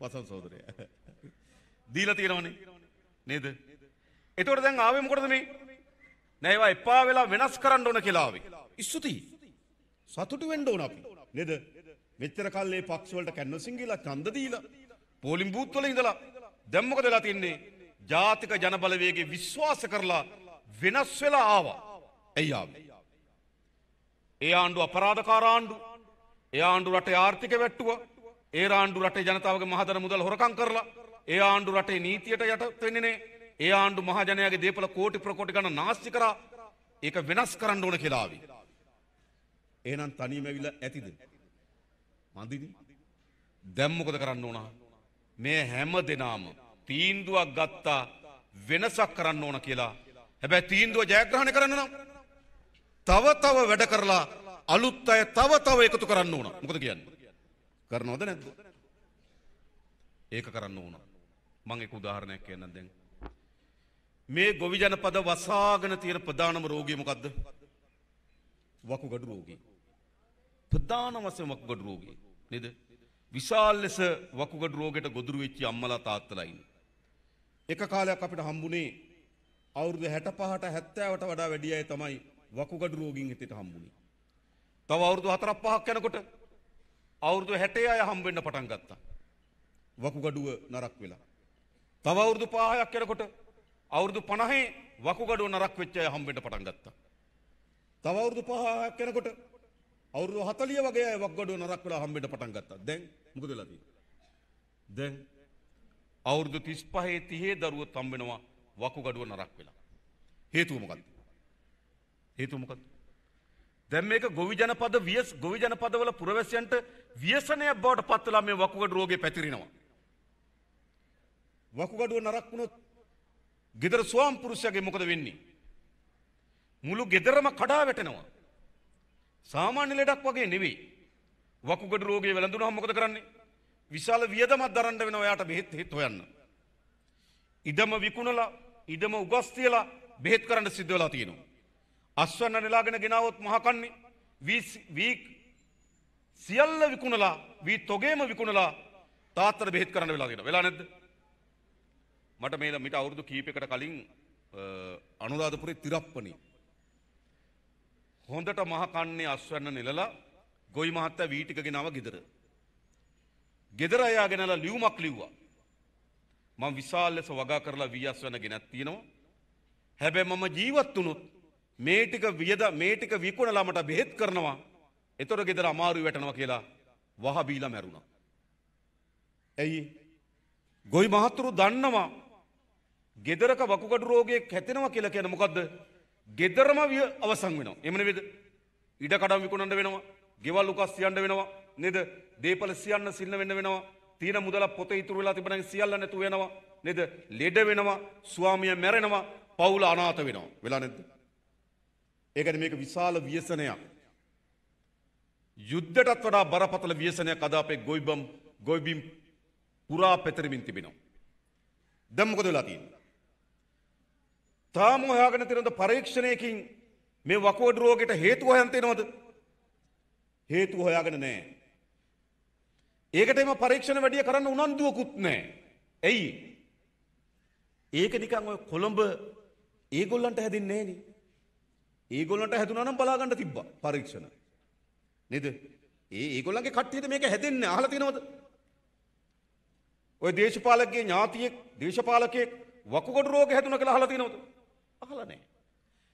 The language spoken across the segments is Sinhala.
වසන් සෝදරය. දීලා තියෙනවනේ. නේද? එතකොට දැන් ආවේ මොකටද මේ? නෑ ඒවා එපා වෙලා වෙනස් කරන්න ඕන කියලා ආවේ. ස්තුතියි. සතුටු වෙන්න ඕන අපි. නේද? මෙච්චර කල් මේ පක්ෂ වලට කැන්වසින් ගිහලා ඡන්ද දීලා පෝලිං බූත් වල ඉඳලා දැන් මොකද වෙලා තින්නේ? ජාතික ජනබලවේගයේ විශ්වාස කරලා වෙනස් වෙලා ආවා. ඇයි ආවේ? ඒ ආණ්ඩු අපරාධකාර ආණ්ඩු. ඒ ආණ්ඩු රටේ ආර්ථික වැට්ටුවා. ඒ ආණ්ඩු රටේ ජනතාවගේ මහදර මුදල් හොරකම් කරලා. ඒ ආණ්ඩු රටේ නීතියට යට වෙන්නේ නේ. ඒ ආණ්ඩු මහජනයාගේ දේපල කෝටි ප්‍රකෝටි ගණන් නාස්ති කරා. ඒක වෙනස් කරන්න ඕන කියලා ආවේ. එහෙනම් තනියම ඇවිල්ලා ඇතිද? මන්දිනේ. දැන් මොකද කරන්න ඕන? මේ හැම දෙනාම තීන්දුවක් ගත්තා වෙනසක් කරන්න ඕන කියලා. හැබැයි තීන්දුව ජයග්‍රහණය කරන්න නම් තව තව වැඩ කරලා අලුත් අය තව තව එකතු කරන්න ඕන. මොකද කියන්නේ? කරනවද නැද්ද? ඒක කරන්න ඕන. මම එක උදාහරණයක් කියන්නම් දැන්. මේ ගොවි ජනපද වසාගෙන තියෙන ප්‍රධානම රෝගය මොකද්ද? වකුගඩු රෝගී. ප්‍රධාන වශයෙන් වකුගඩු රෝගී. නේද? විශාල ලෙස වකුගඩු රෝගයට ගොදුරු වෙච්ච අම්මලා තාත්තලා ඉන්නේ. එක කාලයක් අපිට හම්බුනේ අවුරුදු 65ට 70ට වඩා වැඩි අය තමයි වකුගඩු රෝගීන් හිතට හම්බුනේ. තව අවුරුදු 4ක් 5ක් යනකොට අවුරුදු 60 අය හම්බ වෙන්න පටන් ගත්තා. වකුගඩුව නරක් වෙලා. තව අවුරුදු 5ක් යනකොට අවුරුදු 50 වකුගඩුව නරක් වෙච්ච අය හම්බ වෙන්න පටන් ගත්තා. තව අවුරුදු 5ක් යනකොට අවුරුදු 40 වගේ අය වකුගඩුව නරක් වෙලා හම්බ වෙන්න පටන් ගත්තා. දැන් මොකද වෙලා තියෙන්නේ? දැන් අවුරුදු 35 30 දරුවෝ හම්බ වෙනවා වකුගඩුව නරක් වෙලා. හේතුව මොකක්ද? හේතුව මොකක්ද? දැන් මේක ගොවි ජනපද වියස් ගොවි ජනපදවල පුරවැසියන්ට ව්‍යසනයක් බවට පත් වෙලා මේ වකුගඩු රෝගේ පැතිරෙනවා. වකුගඩුව නරක් වුණොත් ගෙදර ස්වාම් පුරුෂයාගේ මොකද වෙන්නේ? මුළු ගෙදරම කඩා වැටෙනවා. සාමාන්‍ය ලෙඩක් වගේ නෙවෙයි. වකුගඩු රෝගය වැළඳුනහම මොකද කරන්නේ? විශාල වියදමක් දරන්න වෙනවා එයාට බෙහෙත් හෙත් හොයන්න. ඉඩම විකුණලා ඉඩම උගස් තියලා බෙහෙත් කරන්න සිද්ධ වෙලා තියෙනවා. අස්වැන්න නෙලාගෙන ගෙනාවොත් මහකන්නේ වී සියල්ල විකුණලා වී තොගේම විකුණලා තාත්තට බෙහෙත් කරන්න වෙලා තියෙනවා. වෙලා නැද්ද? මට මේ මිට අවුරුදු කීපයකට කලින් අනුරාධපුරේ තිරප්පණි හොඳට මහකන්නේ අස්වැන්න නෙලලා ගොයි මහත්තයා වී ටික ගෙනාව ගෙදර. ගෙදර අයා ගෙනලා ලියුමක් ලිව්වා. මම විශාල ලෙස වගා කරලා වී අස්වැන්න ගෙනත් තියෙනවා. හැබැයි මම ජීවත් වුණොත් මේ ටික වියද මේ ටික විකුණලා මට බෙහෙත් කරනවා. එතකොට ගෙදර අමාරු වැටෙනවා කියලා වහ බීලා මැරුණා. ඇයි? ගොයි මහතුරු දන්නවා ගෙදරක වකුගඩු රෝගයක් හැතෙනවා කියලා කියන මොකද්ද? ගෙදරම විය අවසන් වෙනවා. එහෙම නෙවෙයිද? ඉඩ කඩම් විකුණන්න වෙනවා. ගෙවල් උකස් සියන්න වෙනවා. නේද? දීපල සියන්න සින්න වෙන්න වෙනවා. තීන මුදල පොත ඉතුරු වෙලා තිබුණා සියල්ල නැතු වෙනවා. නේද? ලෙඩ වෙනවා. ස්වාමියා මැරෙනවා. පවුල අනාථ වෙනවා. වෙලා නැද්ද? ඒකනේ මේක විශාල ව්‍යසනයක්. යුද්ධටත් වඩා බරපතල ව්‍යසනයක් අද අපේ ගොයිබම් ගොයිබිම් පුරා පැතිරමින් තිබෙනවා. දැන් මොකද වෙලා තියෙන්නේ? තාම හොයාගෙන තියෙනද පරීක්ෂණයකින් මේ වකුගඩු රෝගයට හේතු හොයන් තියෙනවද? හේතු හොයාගෙන නැහැ. ඒකට එම පරීක්ෂණ වැඩිය කරන්න උනන්දුවකුත් නැහැ. ඇයි? ඒක නිකන් ඔය කොළඹ ඒගොල්ලන්ට හැදින්නේ නෑනේ. ඒගොල්ලන්ට හැදුනා නම් බලා ගන්න තිබ්බා පරීක්ෂණ. නේද? ඒ ඒගොල්ලන්ගේ කට්ටියට මේක හැදෙන්නේ අහලා තියෙනවද? ඔය දේශපාලකගේ ඥාතියෙක් දේශපාලකයෙක් වකුගඩු රෝග හැදුන කියලා අහලා තියෙනවද? අහලා නැහැ.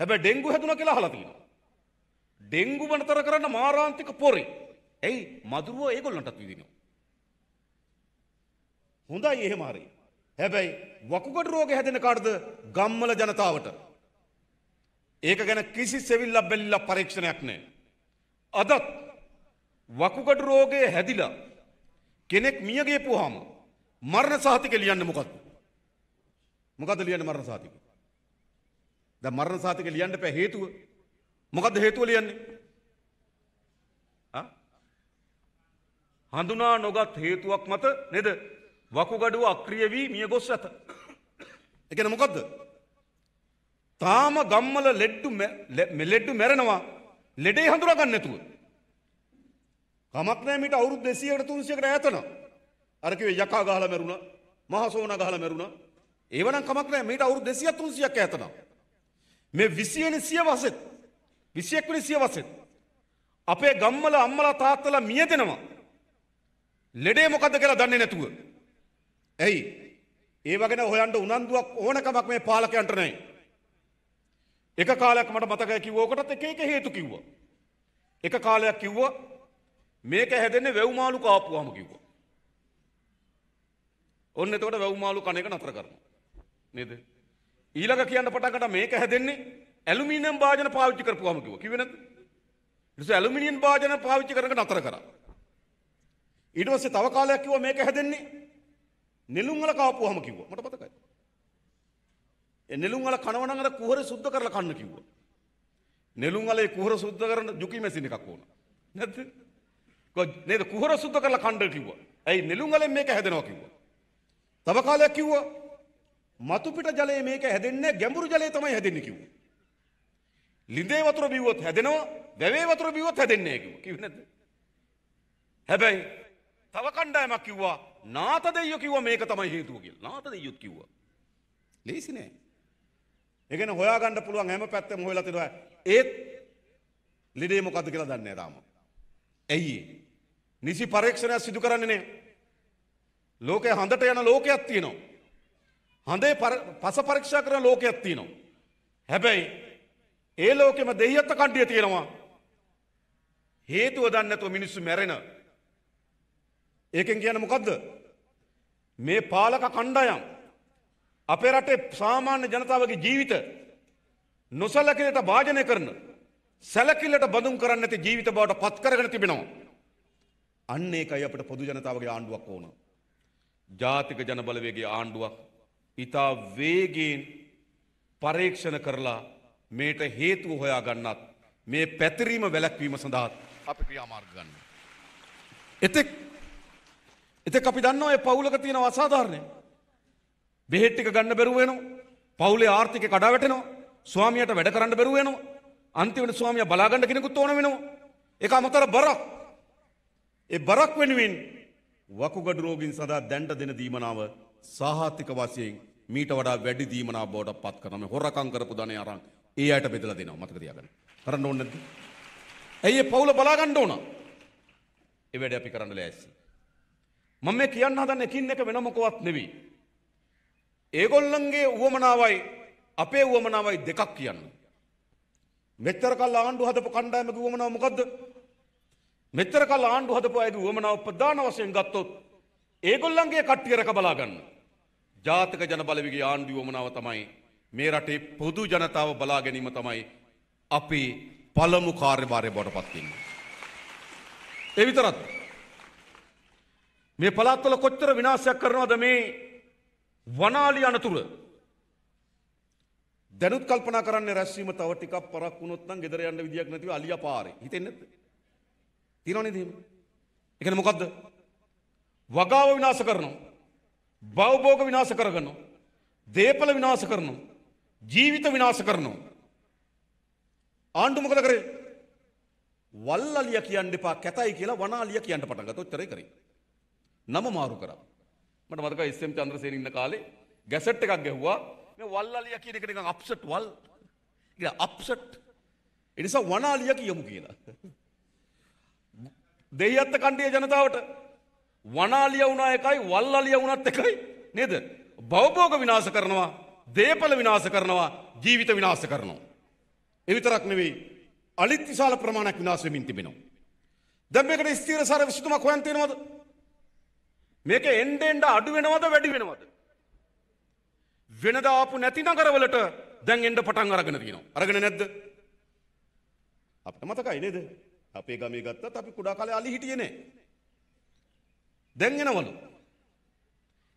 හැබැයි ඩෙන්ගු හැදුන කියලා අහලා තියෙනවා. ඩෙන්ගු වනතර කරන්න මාරාන්තික පොරේ. ඇයි මදුරුව ඒගොල්ලන්ටත් විදිනවා. හොඳයි එහෙම හරි. හැබැයි වකුගඩු රෝග හැදෙන කාටද ගම්මල ජනතාවට. ඒක ගැන කිසි සෙවිල්ලක් බැලිලා පරීක්ෂණයක් නැහැ. අදත් වකුගඩු රෝගය හැදිලා කෙනෙක් මිය ගියපුවාම මරණ සහතික ලියන්න මොකක්ද? මොකද්ද ලියන්න මරණ සහතික? දැන් මරණ සහතික ලියන්න බෑ හේතුව. මොකද්ද හේතුව ලියන්නේ? ආ? හඳුනා නොගත් හේතුවක් මත නේද? වකුගඩුව අක්‍රිය වී මිය ගොස් ඇත. ඒ කියන්නේ මොකද්ද? තාම ගම්මල ලෙඩ්ඩු ලෙඩ්ඩු මැරෙනවා ලෙඩේ හඳුනා ගන්න නැතුව. කමක් නැහැ මීට අවුරුදු 200කට 300කට ඈතන. අරකිව යකා ගහල මැරුණ මහසෝන ගහල මැරුණ ඒවනම් කමක් නෑ මීට අවුරු දෙසිය තුන්සියක් ඇතනම්. මේ විසියනි සිය වසෙත් විසියෙක්වනි සිය වසෙත්. අපේ ගම්මල අම්මල තාත්තල මිය දෙනවා. ලෙඩේ මොකද කියලා දන්නේ නැතුව. ඇයි ඒ වගෙන හොයන්ට උනන්දුවක් ඕනකමක් මේ පාලකයන්ට නෑ. එක කාලයක් මට මතකය කිව්වෝකටත් එක එක හේතු කිව්ව. එක කාලයක් කිව්ව මේක හැදෙන්නේ වැව්මාලු කාපුවාම කිව්ව. ඔන්න එතකොට වැව්මාලු කන එක නතර කරනවා. නේද? ඊළඟ කියන්න පටන් ගත්තා මේක හැදෙන්නේ ඇලුමිනියම් භාජන පාවිච්චි කරපුවාම කිව්වා. කිව්වේ නැද්ද? ඊට පස්සේ ඇලුමිනියම් භාජන පාවිච්චි කරන එක නතර කරා. ඊට පස්සේ තව කාලයක් කිව්වා මේක හැදෙන්නේ නෙළුම් වල කාපුවාම කිව්වා. මට මතකයි. ඒ නෙළුම් වල කනවනම් අර කුහර සුද්ධ කරලා කන්න කිව්වා. නෙළුම් වලේ කුහර සුද්ධ කරන ජුකි මැෂින් එකක් ඕන. නැද්ද? කො- නේද කුහර සුද්ධ කරලා කන්න කිව්වා. ඇයි නෙළුම් වලෙන් මේක හැදෙනවා කිව්වා. තව කාලයක් කිව්වා මතු පිට ජලයේ මේක හැදෙන්නේ ගැඹුරු ජලයේ තමයි හැදෙන්නේ කිව්වා. ලිඳේ වතුර බිව්වොත් හැදෙනවා, වැවේ වතුර බිව්වොත් හැදෙන්නේ නැහැ කිව්වා. කිව්වේ නැද්ද? හැබැයි තව කණ්ඩායමක් කිව්වා නාත දෙයියෝ කිව්වා මේක තමයි හේතුව කියලා. නාත දෙයියොත් කිව්වා. ලේසි නෑ. ඒ කියන්නේ හොයාගන්න පුළුවන් හැම පැත්තෙම හොයලා තිනවා. ඒත් ලෙඩේ මොකද්ද කියලා දන්නේ නැහැ තාම. ඇයි ඒ? නිසි පරීක්ෂණයක් සිදු කරන්නේ නැහැ. ලෝකේ හඳට යන ලෝකයක් තියෙනවා. හඳේ පර- පස පරීක්ෂා කරන ලෝකයක් තියෙනවා. හැබැයි ඒ ලෝකෙම දෙහියත්ත කණ්ඩිය තියෙනවා. හේතුව දන්නේ නැතුව මිනිස්සු මැරෙන. ඒකෙන් කියන්නේ මොකද්ද? මේ පාලක කණ්ඩායම් අපේ රටේ සාමාන්‍ය ජනතාවගේ ජීවිත නොසලකිලට භාජනය කරන සැලකිල්ලට බඳුන් කරන්න නැති ජීවිත බවට පත් කරගෙන තිබෙනවා. අන්න ඒකයි අපිට පොදු ජනතාවගේ ආණ්ඩුවක් ඕන. ජාතික ජනබලවේගේ ආණ්ඩුවක් ඉතා වේගයෙන් පරීක්ෂණ කරලා මේට හේතුව හොයා ගන්නත් මේ පැතිරීම වැලැක්වීම සඳහා අපි ක්‍රියාමාර්ග ගන්න. එතෙක් එතෙක් අපි දන්නවා ඒ පවුලක තියෙන අසාධාරණය. බෙහෙත් ටික ගන්න බැරුව වෙනවා. පවුලේ ආර්ථිකය කඩා වැටෙනවා. ස්වාමියාට වැඩ කරන්න බැරුව වෙනවා. අන්තිමට ස්වාමියා බලා ගන්න කෙනෙකුත් ඕන වෙනවා. ඒක අමතර බරක්. ඒ බරක් වෙනුවෙන් වකුගඩු රෝගීන් සඳහා දැන්ට දෙන දීමනාව සාහතික වශයෙන් මීට වඩා වැඩි දීමනාව බවට පත් කරන මේ හොරකම් කරපු ධනය අරන් ඒ අයට බෙදලා දෙනවා මතක තියාගන්න. කරන්න ඕනේ නැද්ද? ඇයි ඒ පවුල බලා ගන්න ඕන? ඒ වැඩේ අපි කරන්න ලෑස්ති. මම මේ කියන්න හදන එකින් එක වෙන මොකවත් නෙවෙයි. ඒගොල්ලන්ගේ උවමනාවයි අපේ උවමනාවයි දෙකක් කියන්න. මෙච්චර කල් ආණ්ඩු හදපු කණ්ඩායමගේ උවමනාව මොකද්ද? මෙච්චර කල් ආණ්ඩු හදපු අයගේ උවමනාව ප්‍රධාන වශයෙන් ගත්තොත් ඒගොල්ලන්ගේ කට්ටිය රැක බලා ගන්න. ජාතික ජන බලවේගයේ ආණ්ඩු උවමනාව තමයි මේ රටේ පොදු ජනතාව බලා ගැනීම තමයි අපි පළමු කාර්යභාරය බවට පත් වෙන්නේ. ඒ විතරක් මේ පළාත්වල කොච්චර විනාශයක් කරනවද මේ වනාලි අනතුර. දැනුත් කල්පනා කරන්න රැස්වීම තව ටිකක් පරක් වුණොත් නම් ගෙදර යන්න විදියක් නැතිව අලියා පාරේ. හිතෙන්නේ නැද්ද? තියෙනවනේ එහෙම. ඒ කියන්නේ මොකද්ද? වගාව විනාශ කරනවා. භවභෝග විනාශ කරගන්නවා. දේපල විනාශ කරනවා. ජීවිත විනාශ කරනවා. ආණ්ඩු මොකද කරේ? වල්ලලිය කියන්න එපා කැතයි කියලා වනාලිය කියන්න පටන් ගත්තා. ඔච්චරයි කරේ. නම මාරු කරා. මට මතකයි එස්.එම්. චන්ද්‍රසේන ඉන්න කාලේ ගැසට් එකක් ගැහුවා. මේ වල්ලලිය කියන එක නිකන් අප්සෙට් වල්. ඉතින් අප්සෙට් ඒ නිසා වනාලිය කියමු කියලා. දෙහියත්ත කණ්ඩිය ජනතාවට වනාලිය වුණා එකයි වල්ලලිය වුණත් එකයි නේද? භවභෝග විනාශ කරනවා දේපල විනාශ කරනවා ජීවිත විනාශ කරනවා. ඒ විතරක් නෙවෙයි අලිත් විශාල ප්‍රමාණයක් විනාශ වෙමින් තිබෙනවා. දැන් මේකට ස්ථීරසාර විසඳුමක් හොයන් තියෙනවද? මේක එන්න එන්න අඩු වෙනවද වැඩි වෙනවද? වෙනදා ආපු නැති නගරවලට දැන් එන්න පටන් අරගෙන තියෙනවා. අරගෙන නැද්ද? අපිට මතකයි නේද? අපේ ගමේ ගත්තත් අපි කුඩා කාලේ අලි හිටියේ නේ. දැන් එනවලු.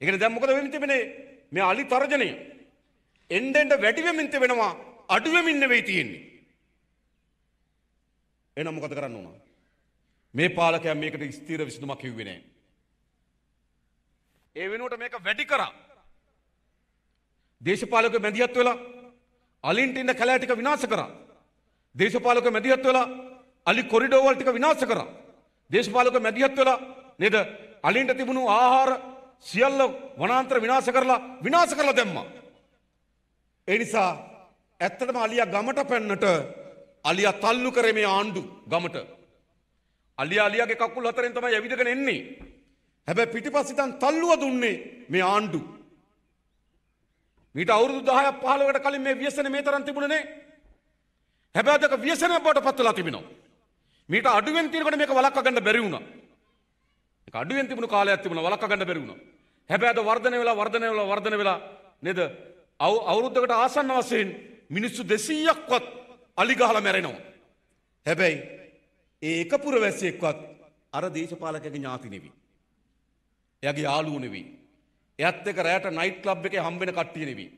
ඒ කියන්නේ දැන් මොකද වෙමින් තිබෙන්නේ? මේ අලි තරජනය. එන්න එන්න වැඩි වෙමින් තිබෙනවා අඩු වෙමින් නෙවෙයි තියෙන්නේ. එහෙනම් මොකද කරන්න ඕන? මේ පාලකයන් මේකට ස්ථීර විසඳුමක් කිව්වේ නැහැ ඒ වෙනුවට මේක වැඩි කරා. දේශපාලක මැදිහත් වෙලා අලින්ට ඉන්න කැලෑ ටික විනාශ කරා. දේශපාලක මැදිහත් වෙලා අලි කොරිඩෝවල් ටික විනාශ කරා. දේශපාලක මැදිහත් වෙලා නේද අලින්ට තිබුණු ආහාර සියල්ල වනාන්තර විනාශ කරලා විනාශ කරලා දැම්මා. ඒ නිසා ඇත්තටම අලියා ගමට පැන්නට අලියා තල්ලු කරේ මේ ආණ්ඩු ගමට. අලියා අලියාගේ කකුල් හතරෙන් තමයි ඇවිදගෙන එන්නේ. හැබැයි පිටිපස්සිතන් තල්ලුව දුන්නේ මේ ආණ්ඩු. මීට අවුරුදු 10ක් 15කට කලින් මේ ව්‍යසනේ මේ තරම් තිබුණේ නේ. හැබැයි අදක ව්‍යසනයක් බවට පත් වෙලා තිබෙනවා. මීට අඩුවෙන් තියෙනකොට මේක වළක්වා ගන්න බැරි වුණා. මේක අඩුවෙන් තිබුණු කාලයක් තිබුණා වළක්වා ගන්න බැරි වුණා. හැබැයි අද වර්ධනය වෙලා වර්ධනය වෙලා වර්ධනය වෙලා නේද? අවු- අවුරුද්දකට ආසන්න වශයෙන් මිනිස්සු 200ක්වත් අලි ගහලා මැරෙනවා. හැබැයි ඒ එක පුරවැසියෙක්වත් අර දේශපාලකගේ ඥාති නෙවෙයි. එයාගේ යාළුවෝ නෙවෙයි. එයත් එක්ක රැයට නයිට් ක්ලබ් එකේ හම්බෙන කට්ටිය නෙවෙයි.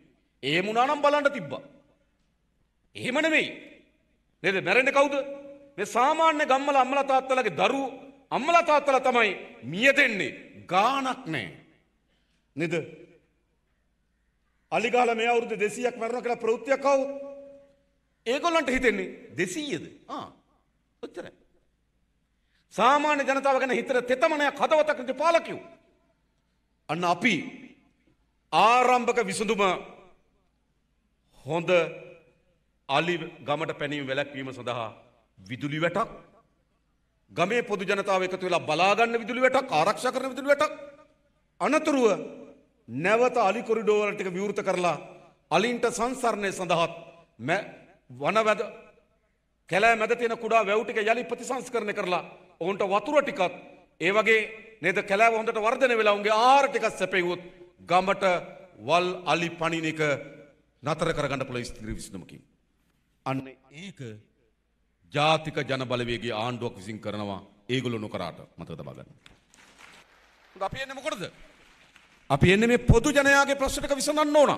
එහෙම වුණා නම් බලන්න තිබ්බා. එහෙම නෙවෙයි. නේද? මැරෙන්නේ කවුද? මේ සාමාන්‍ය ගම්මල අම්මලා තාත්තලාගේ දරුවෝ අම්මලා තාත්තලා තමයි මිය දෙන්නේ. ගාණක් නැහැ. නේද? අලිගාල මේ අවුරුදු 200ක් මරනවා කියලා ප්‍රවෘත්තියක් ආවොත් ඒගොල්ලන්ට හිතෙන්නේ 200ද? ආ. ඔච්චරයි. සාමාන්‍ය ජනතාව ගැන හිතන තෙතමනයක් හදවතක් නැති පාලකයෝ. අන්න අපි ආරම්භක විසඳුම හොඳ අලි ගමට පැනීම වැලැක්වීම සඳහා විදුලි වැටක් ගමේ පොදු ජනතාව එකතු වෙලා බලාගන්න විදුලි වැටක් ආරක්ෂා කරන විදුලි වැටක්. අනතුරුව නැවත අලි කොරිඩෝවල ටික විවෘත කරලා අලින්ට සංසරණය සඳහාත් මැ- වනවැද කැලෑ මැද තියෙන කුඩා වැව් ටික යලි ප්‍රතිසංස්කරණය කරලා ඔවුන්ට වතුර ටිකත් ඒ වගේ නේද කැලෑව හොඳට වර්ධනය වෙලා උන්ගේ ආහාර ටිකක් සැපෙව්වොත් ගමට වල් අලි පණින එක නතර කරගන්න පුළුවන් ස්ථිර විසඳුමකින්. අන්න ඒක ජාතික ජන බලවේගයේ ආණ්ඩුවක් විසින් කරනවා ඒගොල්ලෝ නොකරාට මතක තබා ගන්න. හොඳ, අපි එන්නේ මොකටද? අපි එන්නේ මේ පොදු ජනයාගේ ප්‍රශ්න ටික විසඳන්න ඕන.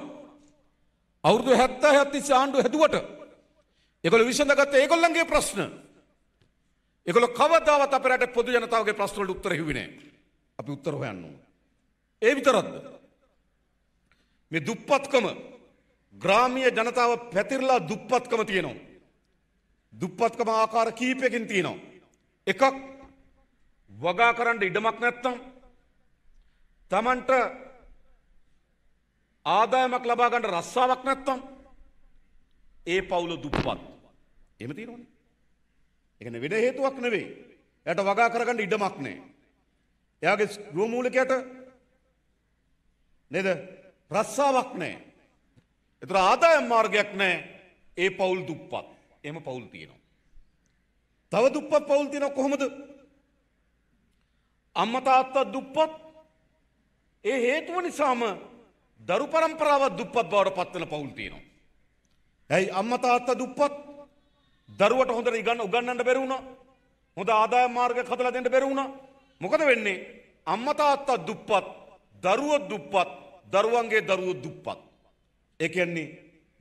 අවුරුදු 70 තිස්සේ ආණ්ඩුව හැදුවට ඒගොල්ලෝ විසඳගත්ත ඒගොල්ලන්ගේ ප්‍රශ්න. ඒගොල්ලෝ කවදාවත් අපේ රටේ පොදු ජනතාවගේ ප්‍රශ්න වලට උත්තර හිව්වේ නැහැ. අපි උත්තර හොයන්න ඕන. ඒ විතරක්ද? මේ දුප්පත්කම ග්‍රාමීය ජනතාව පැතිරලා දුප්පත්කම තියෙනවා. දුප්පත්කම ආකාර කීපයකින් තියෙනවා. එකක් වගා කරන්න ඉඩමක් නැත්තම් තමන්ට ආදායමක් ලබා ගන්න රස්සාවක් නැත්තම් ඒ පවුල දුප්පත්. එහෙම තියෙනවනේ. ඒ කියන්නේ වෙන හේතුවක් නෙවෙයි. එයාට වගා කරගන්න ඉඩමක් නැහැ. එයාගේ ගෘහමූලිකයට නේද? රස්සාවක් නැහැ. ඒතර ආදායම් මාර්ගයක් නැහැ. ඒ පවුල් දුප්පත්. එහෙම පවුල් තියෙනවා. තව දුප්පත් පවුල් තියෙනවා කොහොමද? අම්මා තාත්තා දුප්පත්. ඒ හේතුව නිසාම දරු පරම්පරාවක් දුප්පත් බවට පත් වෙන පවුල් තියෙනවා. ඇයි අම්මා තාත්තා දුප්පත්? දරුවට හොඳට ඉගන්න උගන්නන්න බැරි වුණා. හොඳ ආදායම් මාර්ගයක් හදලා දෙන්න බැරි වුණා. මොකද වෙන්නේ? අම්මා තාත්තා දුප්පත්, දරුවෝ දුප්පත්, දරුවන්ගේ දරුවෝ දුප්පත්. ඒ කියන්නේ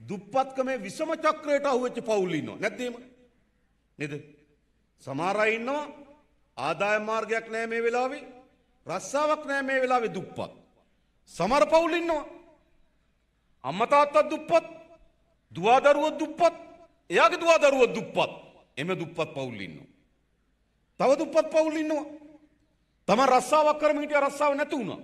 දුප්පත්කමේ විසම චක්‍රයට අහුවෙච්ච පවුල් ඉන්නවා. නැත්ද එහෙම? නේද? සමහර අය ඉන්නවා ආදායම් මාර්ගයක් නැහැ මේ වෙලාවේ. රස්සාවක් නැහැ මේ වෙලාවේ දුප්පත්. සමහර පවුල් ඉන්නවා අම්මා තාත්තා දුප්පත්, දුවා දරුවෝ දුප්පත්, එයාගේ දුවා දරුවෝ දුප්පත්. එමෙ දුප්පත් පවුල් ඉන්නවා. තව දුප්පත් පවුල් ඉන්නවා. තම රස්සාවක් කරමින් හිටිය රස්සාව නැති වුණා.